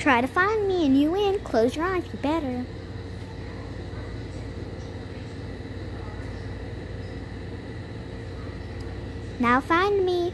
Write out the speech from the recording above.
Try to find me and you win. Close your eyes, you better. Now find me.